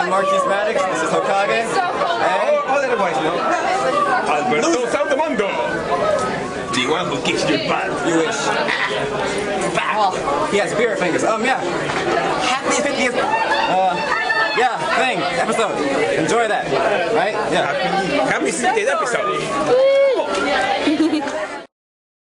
I'm Marquis Maddox. This is Hokage. Oh, otherwise known Alberto Saltamondo. The one who kicks your butt. You wish. He has beer fingers. Um, yeah. Happy 50th. Uh, yeah, thing episode. Enjoy that, right? Yeah. Happy 60th episode.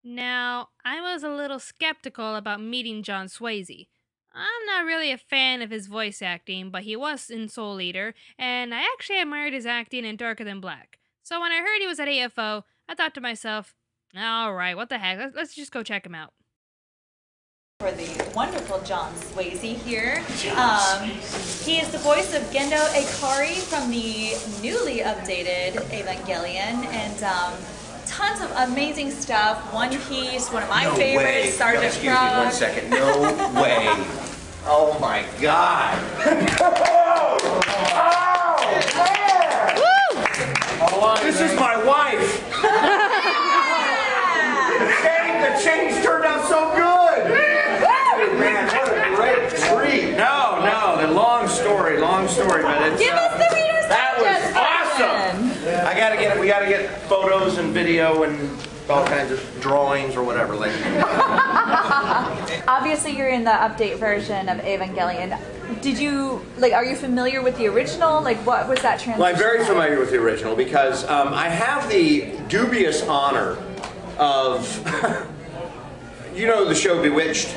Now, I was a little skeptical about meeting John Swasey. I'm not really a fan of his voice acting, but he was in Soul Eater, and I actually admired his acting in Darker Than Black. So when I heard he was at AFO, I thought to myself, alright, what the heck, let's, let's just go check him out. for the wonderful John Swasey here. Um, he is the voice of Gendo Ikari from the newly updated Evangelion, and um, tons of amazing stuff. One Piece, one of my No favorites, way. Sergeant no, excuse me one Frog. second. No way. Oh my God. Oh, this is my wife. Dang, the change turned out so good. Man, what a great treat. No, no, the long story, long story, but it's. Give uh, us the Reader's That was Digest awesome. version. I gotta get, we gotta get photos and video and all kinds of drawings or whatever. Like, Obviously, you're in the update version of Evangelion. Did you like? Are you familiar with the original? Like, what was that translation? Well, I'm very familiar with the original because um, I have the dubious honor of, you know, the show Bewitched.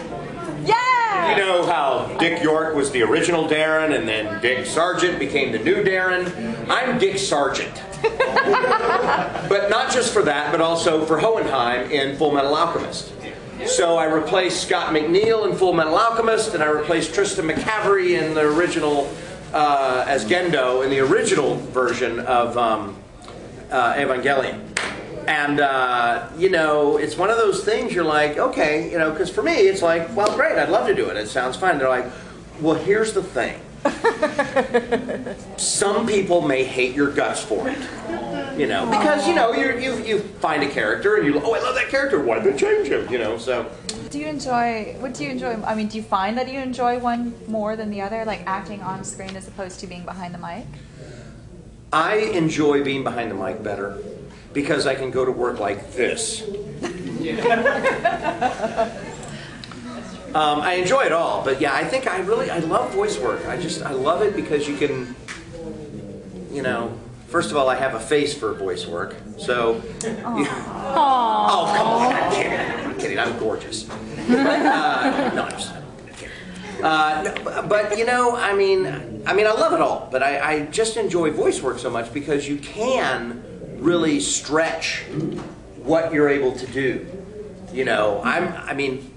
Yeah. You know how Dick York was the original Darrin and then Dick Sargent became the new Darrin? I'm Dick Sargent. But not just for that, but also for Hohenheim in Full Metal Alchemist. So I replaced Scott McNeil in Full Metal Alchemist, and I replaced Tristan MacAvery in the original uh, as Gendo in the original version of um, uh, Evangelion. And, uh, you know, it's one of those things you're like, okay, you know, because for me, it's like, well, great, I'd love to do it. It sounds fine. They're like, well, here's the thing. Some people may hate your guts for it. You know, because, you know, you you, you find a character and you, oh, I love that character. Why did they change him? You know, so. Do you enjoy? What do you enjoy? I mean, do you find that you enjoy one more than the other, like acting on screen as opposed to being behind the mic? I enjoy being behind the mic better because I can go to work like this. um, I enjoy it all, but yeah, I think I really I love voice work. I just I love it because you can, you know. First of all, I have a face for voice work, so. You, oh come on! I'm kidding. I'm kidding. I'm gorgeous. Uh, no, I'm just. I'm. Uh, no, but you know, I mean, I mean, I love it all, but I, I just enjoy voice work so much because you can really stretch what you're able to do. You know, I'm, I mean,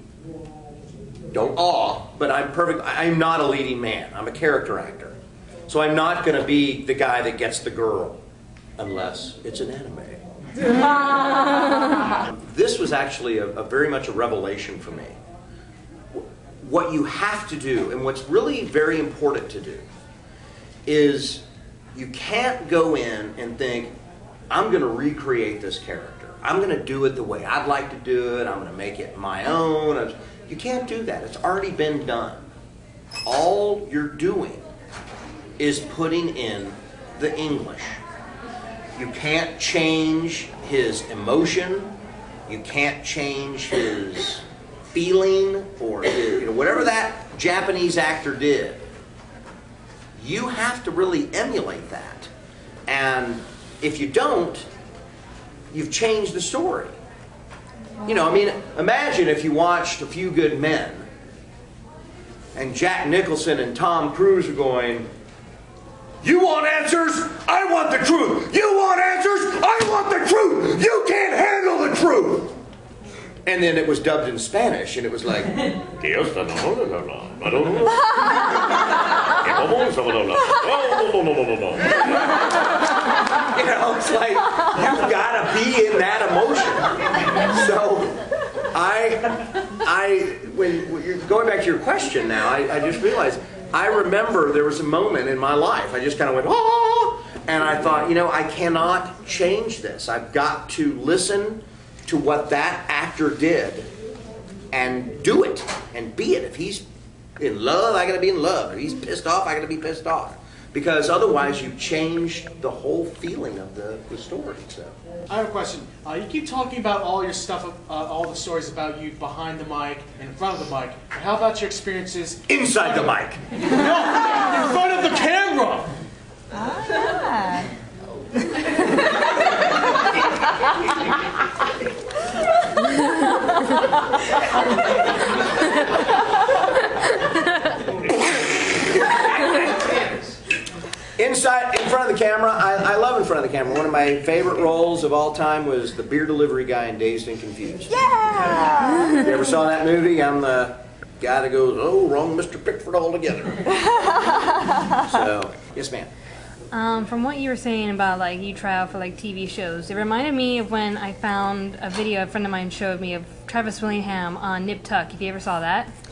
don't awe, but I'm perfect. I'm not a leading man. I'm a character actor, so I'm not going to be the guy that gets the girl, unless it's an anime. this was actually a, a very much a revelation for me what you have to do, and what's really very important to do, is you can't go in and think, I'm going to recreate this character. I'm going to do it the way I'd like to do it. I'm going to make it my own. You can't do that. It's already been done. All you're doing is putting in the English. You can't change his emotion. You can't change his feeling or his, you know, whatever that Japanese actor did. You have to really emulate that. And if you don't, you've changed the story. You know, I mean, imagine if you watched A Few Good Men and Jack Nicholson and Tom Cruise are going, You want answers? I want the truth. You want answers? I want the truth. You can't handle the truth. And then it was dubbed in Spanish, and it was like, Dios, no, no, no, no, no, You know, it's like you've got to be in that emotion. So, I, I, when, you're going back to your question now, I, I just realized I remember there was a moment in my life I just kind of went oh, and I thought, you know, I cannot change this. I've got to listen to what that actor did and do it and be it. If he's in love, I gotta be in love. If he's pissed off, I gotta be pissed off. Because otherwise you've changed the whole feeling of the, the story. So. I have a question. Uh, you keep talking about all your stuff, uh, all the stories about you behind the mic and in front of the mic. But how about your experiences Inside the mic. No, in front of the camera. Ah. Inside, in front of the camera, I, I love in front of the camera. One of my favorite roles of all time was the beer delivery guy in Dazed and Confused. Yeah. You ever saw that movie? I'm the guy that goes, "Oh, wrong, Mr. Pickford altogether." so, yes, ma'am. Um, from what you were saying about like you try out for like TV shows, it reminded me of when I found a video a friend of mine showed me of Travis Willingham on Nip Tuck. If you ever saw that,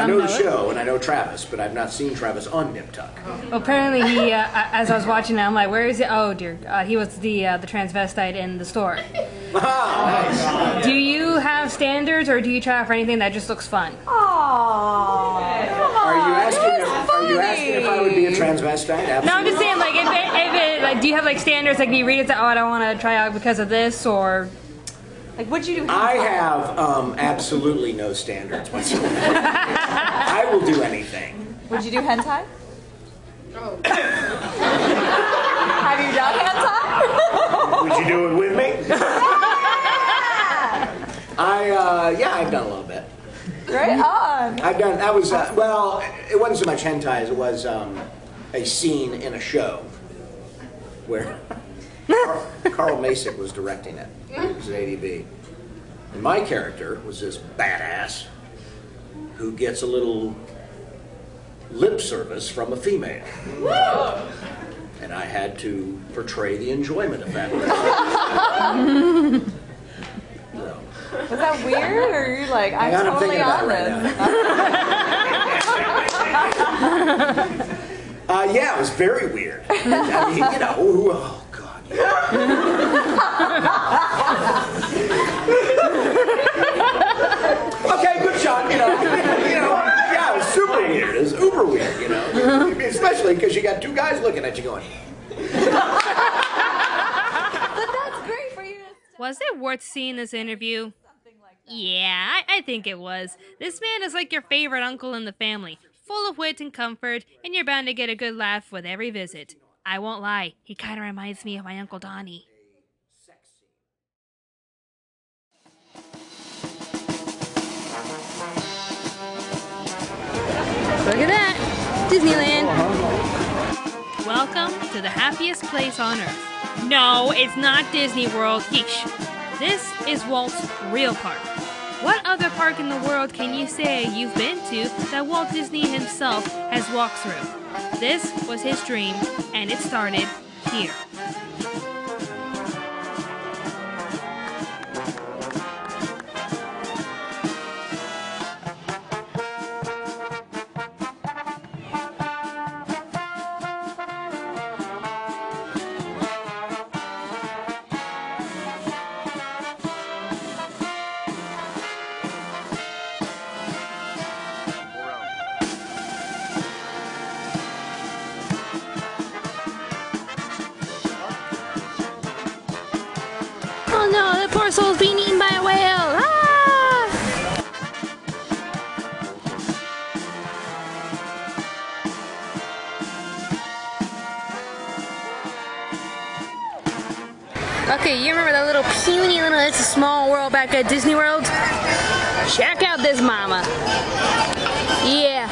I Some know the it. show and I know Travis, but I've not seen Travis on Nip Tuck. Well, apparently he, uh, as I was watching it, I'm like, where is he? Oh dear, uh, he was the uh, the transvestite in the store. Do you have standards, or do you try out for anything that just looks fun? Aww. Are you asking? If, are you asking if I would be a transvestite? Absolutely. No, I'm just saying, like, if it, if it, like, do you have like standards? Like, do you read it? Say, oh, I don't want to try out because of this, or Like, what'd you do? I have um, absolutely no standards whatsoever. I will do anything. Would you do hentai? have you done hentai? Would you do it with me? I uh, yeah, I've done a little bit. right on. I've done that was uh, well, it wasn't so much hentai as it was um, a scene in a show where Carl, Carl Masick was directing it. He was an ADV, and my character was this badass who gets a little lip service from a female. And I had to portray the enjoyment of that. So, Was that weird, or you're like, I'm on, I'm totally on right this? Uh, yeah, it was very weird. I mean, you know. okay, good shot. You know, you know, yeah, it was super weird. It was uber weird. You know, especially because you got two guys looking at you going. That's great for you. was it worth seeing this interview? like. Yeah, I, I think it was. This man is like your favorite uncle in the family, full of wit and comfort, and you're bound to get a good laugh with every visit. I won't lie, he kind of reminds me of my Uncle Donnie. Look at that! Disneyland! Welcome to the happiest place on earth. No, it's not Disney World. Yeesh. This is Walt's real park. What other park in the world can you say you've been to that Walt Disney himself has walked through? This was his dream, and it started here. You remember that little puny little It's a Small World back at Disney World? Check out this mama. Yeah.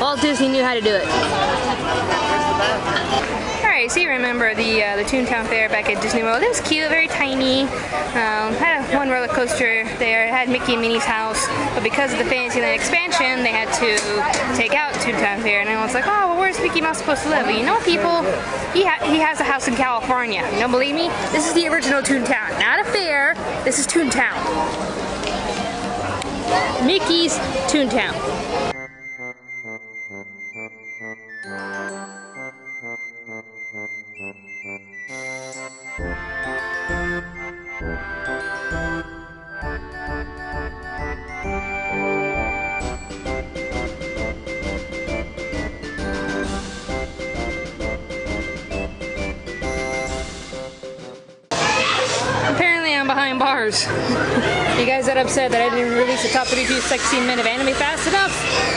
Walt Disney knew how to do it. You remember the uh, the Toontown Fair back at Disney World. It was cute, very tiny. Um, had a, one roller coaster there. It had Mickey and Minnie's house, but because of the Fantasyland expansion, they had to take out Toontown Fair. And I was like, oh, well, where's Mickey Mouse supposed to live? Well, you know, people, he ha- he has a house in California. You don't believe me? This is the original Toontown, not a fair. This is Toontown. Mickey's Toontown. You guys that upset that I didn't release the top 32 16 minute of anime fast enough?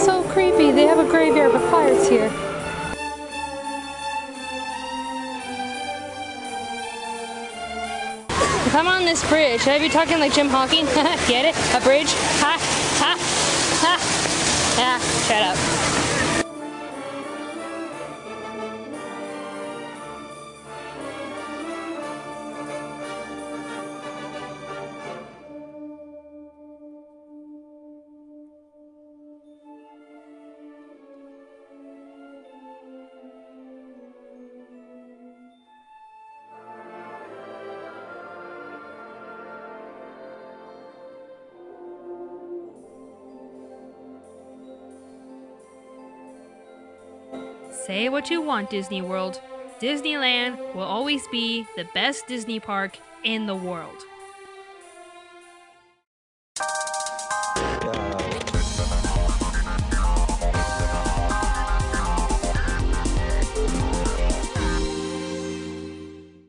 So creepy. They have a graveyard with pirates here. If I'm on this bridge, should I be talking like Jim Hawkins? Get it? A bridge? Ha! Ha! Ha! Yeah, shut up. Say what you want, Disney World. Disneyland will always be the best Disney park in the world.